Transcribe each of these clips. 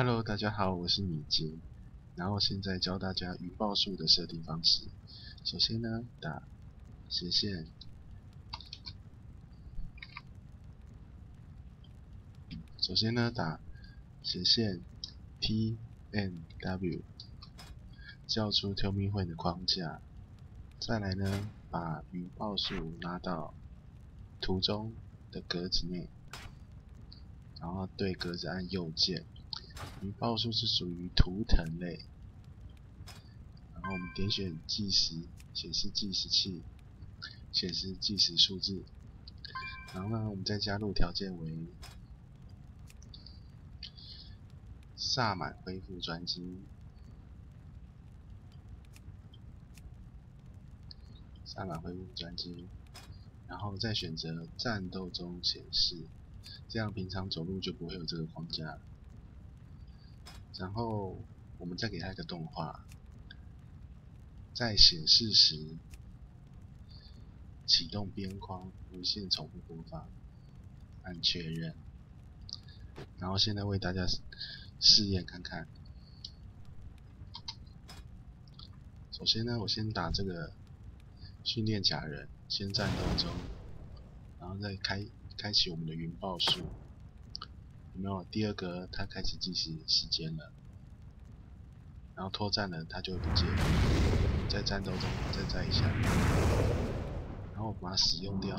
Hello，大家好，我是米杰。然后现在教大家云报数的设定方式。首先呢，打斜线，首先呢打斜线 T N W，叫出 Tell Me When 的框架。再来呢，把云报数拉到图中的格子内，然后对格子按右键。云报数是属于图腾类，然后我们点选计时，显示计时器，显示计时数字，然后呢，我们再加入条件为萨满恢复专机，萨满恢复专机，然后再选择战斗中显示，这样平常走路就不会有这个框架。然后我们再给它一个动画，在显示时启动边框，无限重复播放，按确认。然后现在为大家试验看看。首先呢，我先打这个训练假人，先战斗中，然后再开开启我们的云爆术。有没有第二个？它开始计时时间了，然后脱战了，它就会不见。在战斗中再战一下，然后把它使用掉，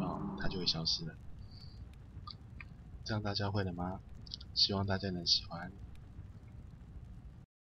然后它就会消失了。这样大家会了吗？希望大家能喜欢。